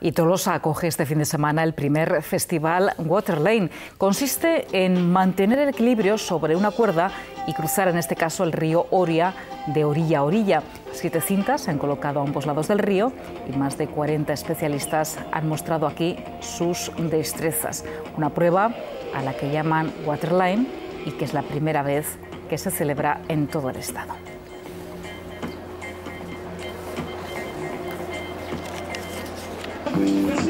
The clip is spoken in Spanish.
Y Tolosa acoge este fin de semana el primer festival Water Lane. Consiste en mantener el equilibrio sobre una cuerda y cruzar en este caso el río Oria de orilla a orilla. Siete cintas se han colocado a ambos lados del río y más de 40 especialistas han mostrado aquí sus destrezas. Una prueba a la que llaman Waterline y que es la primera vez que se celebra en todo el estado. Thank you.